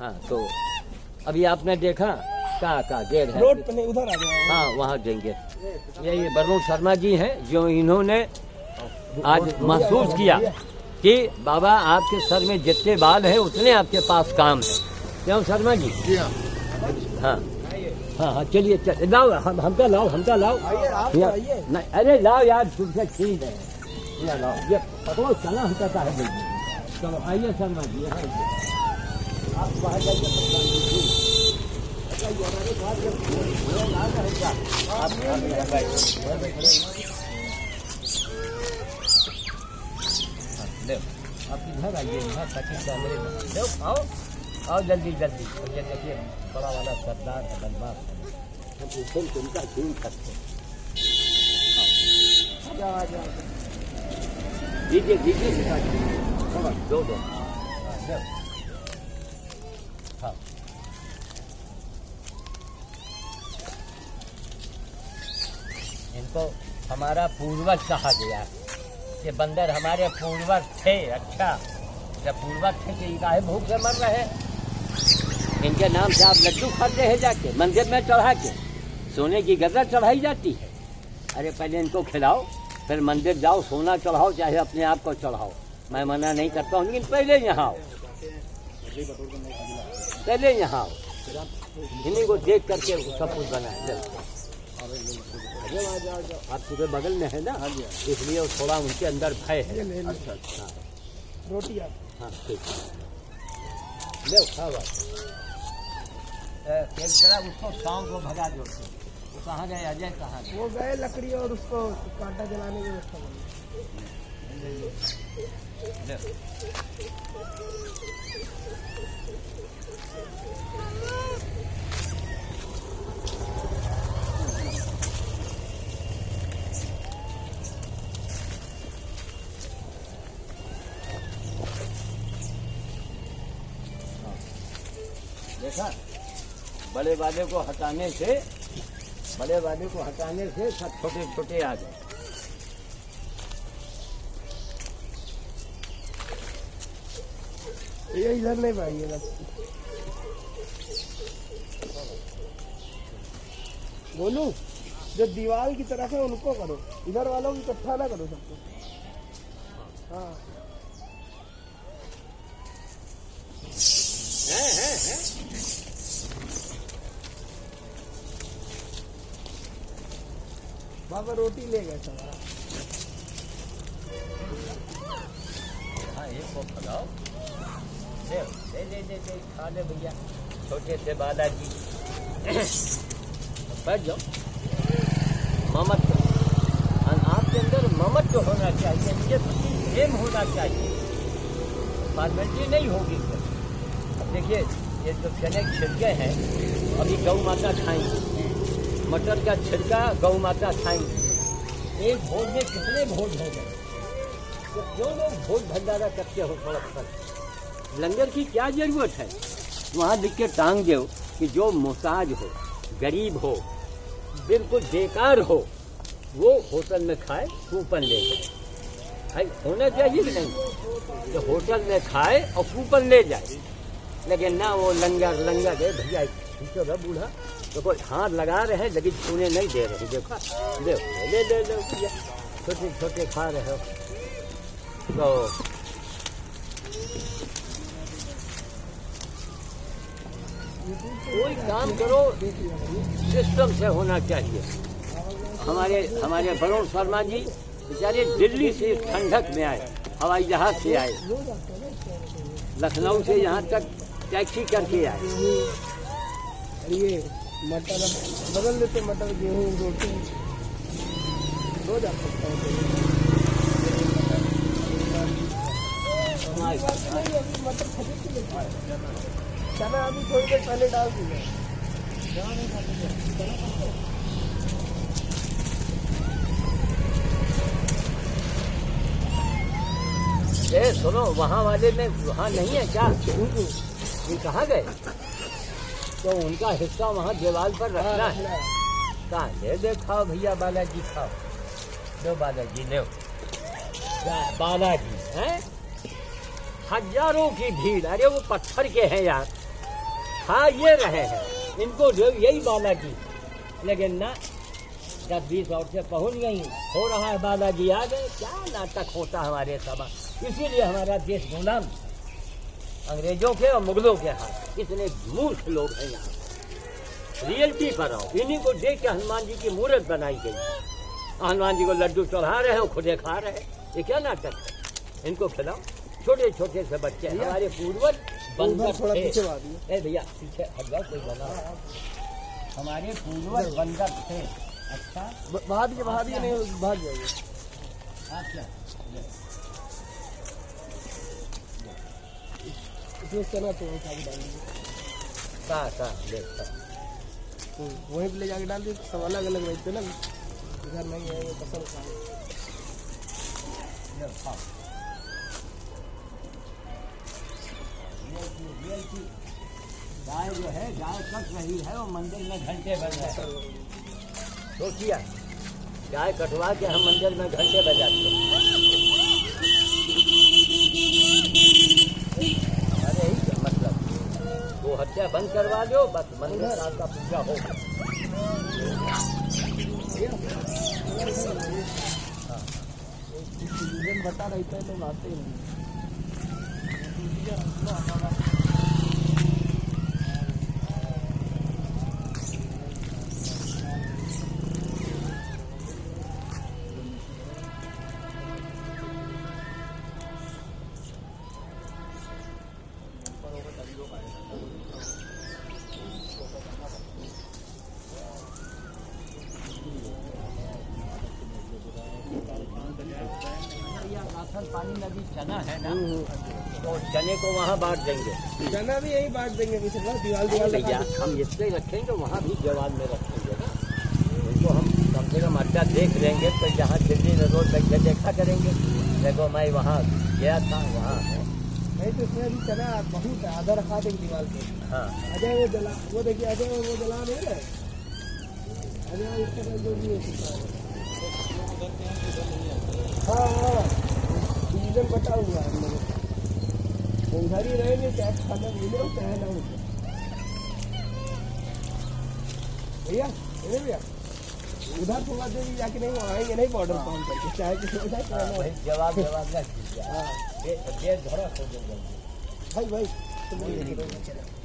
हाँ तो अभी आपने देखा कहाँ कहाँ गेट है। रोड पे उधर आ जाओ हाँ। वहाँ देंगे ये ये वरुण शर्मा जी हैं जो इन्होंने आज महसूस किया कि बाबा आपके सर में जितने बाल हैं उतने आपके पास काम है। क्यों शर्मा जी? हाँ। हाँ। हाँ चलिए चल लाओ हम हमका लाओ हमका लाओ। तो नहीं अरे लाओ यार तुमसे ठीक है। ये लाओ ये पकड़ो चला हमका है चलो आइए शर्मा जी आइए। आप बाहर जाइए। अच्छा, है? आप। हाँ, इधर आओ आओ जल्दी जल्दी देखिए बड़ा वाला सरदार है है हम उसे तुमका छीन सकते हैं। दीजिए दीजिए दो दो हाँ, लो। हाँ इनको हमारा पूर्वज कहा गया ये बंदर हमारे पूर्वज थे। अच्छा जब पूर्वज थे तो इनका भूख से मर रहे? इनके नाम से आप लड्डू खाते हैं जाके, मंदिर में चढ़ा के। सोने की गदर चढ़ाई जाती है। अरे, पहले इनको खिलाओ, फिर मंदिर जाओ, सोना चढ़ाओ, चाहे अपने आप को चढ़ाओ। मैं मना नहीं करता हूँ, लेकिन पहले यहाँ आओ। पहले यहाँ आओ। इन्हीं को देख करके सब कुछ बनाए। चलो। अरे वहाँ जाओ जाओ आप सुबह बगल में है ना? इसलिए वो थोड़ा उनके अंदर भय है। ये ले हाँ। रोटी आप। हाँ ठीक है। ले खाओ बात उसको शाम को भगा दो वो कहाँ गए? अजय कहाँ गए? वो गए लकड़ी और उसको कांटा जलाने की व्यवस्था बनी देखा बड़े वाले को हटाने से बड़े वाले को हटाने से सब छोटे छोटे आ गए। ये इधर नहीं पाइए बस बोलू जो दीवार की तरफ़ है उनको करो। इधर वालों की इकट्ठा ना करो सबको हाँ। हैं हैं हैं। बाबा रोटी ले गए सब। हाँ एक को खिलाओ ले ले ले खा ले भैया। छोटे से बालाजी। बैठ जाओ। ममत। आपके अंदर ममत जो होना चाहिए, ये प्रेम होना चाहिए। फॉर्मेलिटी नहीं होगी अब देखिए, ये जो चने के छिलके हैं, अभी गौ माता खाएँगी। मटर का छिलका गौ माता खाएँगी। एक भोज में कितने भोज हो? गए तो क्यों लोग भोज भंडारा करते हो सड़क पर? लंगर की क्या ज़रूरत है? वहाँ लिख के टांग दो कि जो मोहताज हो, गरीब हो, बिल्कुल बेकार हो, वो होटल में खाए, कूपन ले जाए। भाई, होना चाहिए कि नहीं? तो होटल में खाए और कूपन ले जाए। लेकिन ना वो लंगर लंगर है भैया ठीक है बूढ़ा। कोई हाथ लगा रहे हैं लेकिन छूने नहीं दे रहे। देखा, ले ले ले ले छोटे छोटे खा रहे हो। तो कोई काम करो, सिस्टम से होना चाहिए। हमारे हमारे वरुण शर्मा जी, बेचारे दिल्ली से ठंडक में आए, हवाई जहाज़ से आए। लखनऊ से यहाँ तक टैक्सी करके आए। ये मटर, बदल देते मटर, गेहूँ, रोटी। रोज आप सकते हैं। आए। चना अभी थोड़ी देर पहले डाल दिया सुनो, वहाँ वाले में, वहाँ नहीं है क्या? ये कहाँ गए? तो उनका हिस्सा वहाँ दीवार पर रखना है। कहाँ? ले दे खाओ भैया बालाजी खाओ लो बालाजी लो। बालाजी हैं? हज़ारों की भीड़। अरे वो पत्थर के हैं यार। हाँ ये रहे हैं। इनको जो यही बालाजी। लेकिन ना दस बीस और से पहुँच गई हो रहा है बालाजी आ गए। क्या नाटक होता है हमारे सभा। इसीलिए हमारा देश गुलाम। अंग्रेज़ों के और मुगलों के हाथ। इतने मूर्ख लोग हैं यहाँ। रियलिटी पर आओ। इन्हीं को देख के हनुमान जी की मूर्त बनाई गई। हनुमान जी को लड्डू चढ़ा रहे हो खुदे खा रहे ये क्या नाटक है? इनको खिलाओ। छोटे छोटे से बच्चे हमारे पूर्वज बंदर थोड़ा थे। भैया पीछे हट जाओ कोई बना हमारे पूर्वज बंदर थे। अच्छा? बहा दिए नहीं भाग जाएँगे अच्छा इसमें चना तो उठा के डाल दीजिए का का ले का। हम्म, वहीं पे ले जाके डाल दिए सब अलग अलग रहते ना। इधर नहीं है ये पसंद का है। गाय जो है गाय कट रही है और मंदिर में घंटे बज रहे हैं। सोचिए गाय कटवा के हम मंदिर में घंटे बजाते हैं अरे यही तो मतलब वो हत्या बंद करवा दो बस मंदिर आपका पूजा हो बता रही है तो आते ही नहीं राशन पानी नदी चना है ना। तो चने को वहाँ बांट देंगे। चना भी यही बांट देंगे दीवार दीवार भैया हम इससे रखेंगे वहाँ भी जवाब में रखेंगे ना। उनको हम कम से कम अड्डा देख लेंगे तो जहाँ दिल्ली में रोड बैठे देखा करेंगे। देखो मैं वहाँ गया था वहाँ है। नहीं तो इसमें अभी चना बहुत है आधा रखा देंगे दीवार पे। हाँ। अजय वो जला वो देखिए अजय वो जला नहीं रहे? अजय इस तरह जो भी है। हाँ हाँ सीज़न बटा हुआ है मेरे को। उधर ही रहेंगे टैक्स खाना मिले हो चाहे ना मिले। भैया भैया उधर थोड़ा देर जाके नहीं आएँगे नहीं बॉर्डर पार करके चाहे किसी को जाए हाँ, चाहे जवाब जवाब ना हाँ। भाई भाई तुम चलो।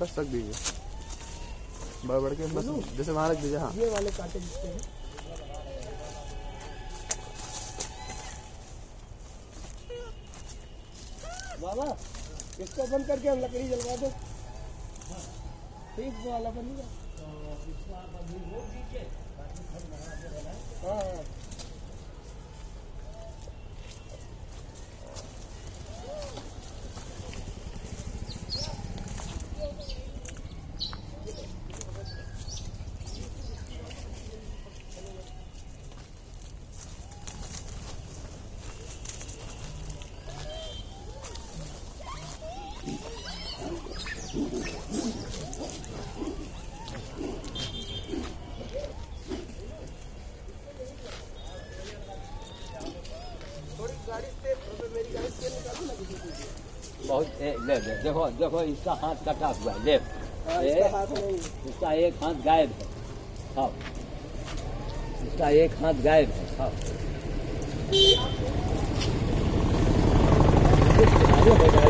बस रख दीजिए। बढ़ बढ़ के बस जैसे वहाँ रख दीजिए हाँ। ये वाले कांटे हैं। बाबा इसको बंद करके हम लकड़ी जलवा दो। ठीक वाला बनेगा। हाँ हाँ थोड़ी गाड़ी से मेरी गाड़ी से निकालो ना किसी की बहुत ले ले देखो देखो इसका हाथ कटा हुआ है ले। हाँ, इसका हाथ नहीं इसका एक हाथ गायब है। हाँ। इसका एक हाथ गायब है हो।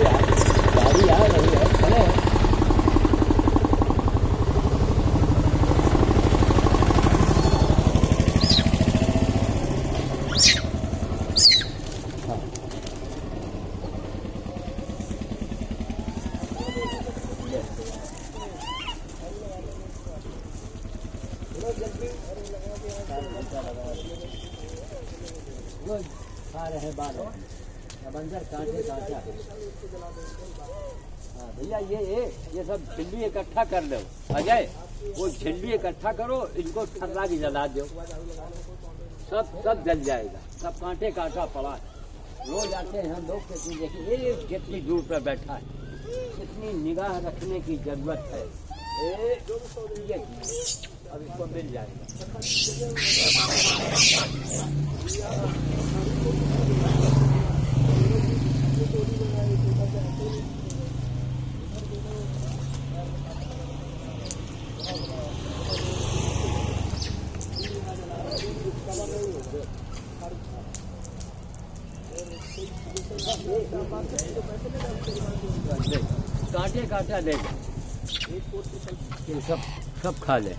यार गाड़ी आ रही है खड़े हैं वो खा रहे हैं बाल अब कांटे कांटा हाँ भैया ये ये ये सब झिल्ली इकट्ठा कर लो। अजय वो झिल्ली इकट्ठा करो इनको ठर्रा की जला दो। सब सब जल जाएगा। सब कांटे कांटा पड़ा रोज आते हैं हम लोग देखिए एक जितनी दूर पर बैठा है कितनी निगाह रखने की ज़रूरत है। ए, ये अब इसको मिल जाएगा। कांटे कांटा ले लो ये सब सब खा ले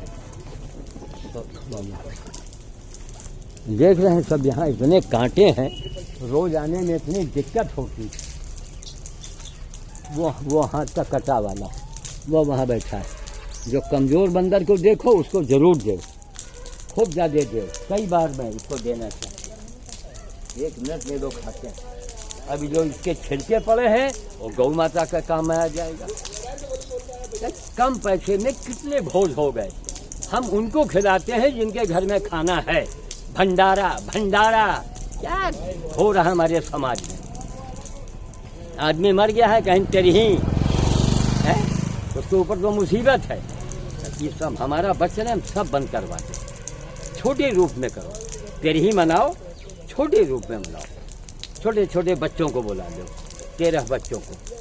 देख रहे हैं सब यहाँ इतने कांटे हैं, रोज आने में इतनी दिक्कत होती वो वो हाथ का कटा वाला, वो वहाँ बैठा है। जो कमज़ोर बंदर को देखो, उसको ज़रूर दो। खूब ज़्यादा दो। कई बार मैं उसको देना चाहिए एक मिनट में लोग खाते हैं। अभी जो इसके छिलके पड़े हैं, वो गौ माता का काम आ जाएगा। कम पैसे में कितने भोज हो गए? हम उनको खिलाते हैं जिनके घर में खाना है। भंडारा भंडारा। क्या हो रहा हमारे समाज में? आदमी मर गया है, कहीं तेरी ही। है? उसके ऊपर तो मुसीबत है। ये सब हमारा बच्चन हम सब बंद करवा दे छोटे रूप में करो। तेरी ही मनाओ, छोटे रूप में मनाओ। छोटे छोटे बच्चों को बुला लो। तेरह बच्चों को।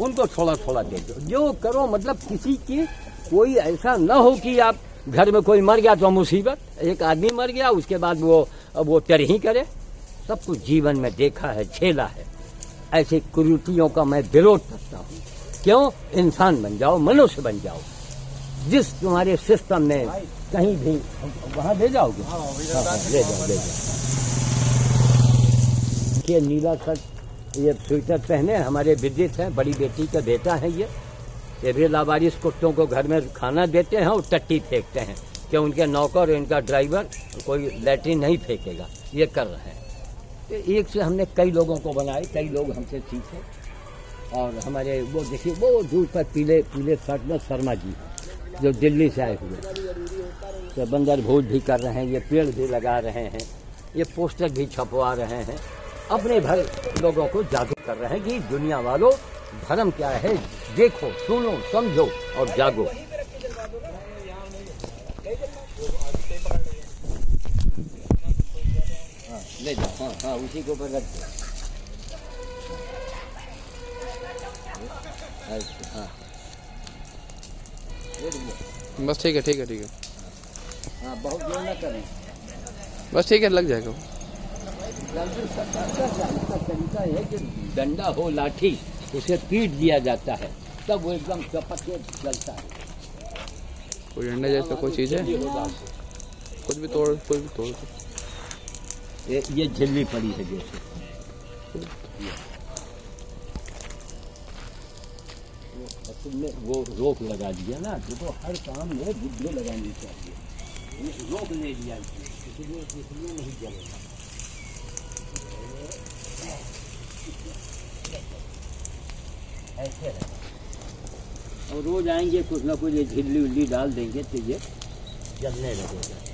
उनको थोड़ा थोड़ा दे दो। जो करो मतलब किसी की कोई ऐसा न हो कि आप घर में कोई मर गया तो मुसीबत एक आदमी मर गया उसके बाद वो वो तरही करे। सब कुछ जीवन में देखा है झेला है। ऐसी कुरीतियों का मैं विरोध करता हूँ। क्यों? इंसान बन जाओ मनुष्य बन जाओ। जिस तुम्हारे सिस्टम में कहीं भी वहाँ ले जाओगे? हाँ, हाँ, ले जाओ ले जाओ। नीला शर्ट ये स्वेटर पहने हमारे विद्युत हैं, बड़ी बेटी का बेटा है ये। ये भी लावारिस कुत्तों को घर में खाना देते हैं और टट्टी फेंकते हैं कि उनके नौकर और इनका ड्राइवर कोई लैट्रिन नहीं फेंकेगा। ये कर रहे हैं। तो एक से हमने कई लोगों को बनाए, कई लोग हमसे सीखे। और हमारे वो देखिए, वो दूर पर पीले पीले शर्ट में शर्मा जी जो दिल्ली से आए हुए तो बंदर भोज भी कर रहे हैं, ये पेड़ भी लगा रहे हैं। ये पोस्टर भी छपवा रहे हैं। अपने भर लोगों को जागरूक कर रहे हैं कि दुनिया वालों धर्म क्या है? देखो सुनो समझो और जागो। ले जाओ हाँ हाँ उसी के ऊपर रख दो। बस ठीक है ठीक है ठीक है। हाँ बहुत न करें। बस ठीक है लग जाएगा। जल्दी सतर्कता से इसका तरीका है कि डंडा हो लाठी उसे पीट दिया जाता है। तब वो एकदम चपक के चलता है। कोई अंडा जैसा कोई चीज़ है? कुछ भी तोड़ कुछ भी तोड़। ये ये झिल्ली पड़ी है जैसे। वो तुमने वो रोक लगा दिया ना देखो हर काम में बुद्धि लगानी चाहिए। रोक ले लिया। इसलिए इसलिए नहीं जलेगा। ऐसे और रोज आएँगे, कुछ ना कुछ झिल्ली उल्ली डाल देंगे तो ये जलने लगेगा।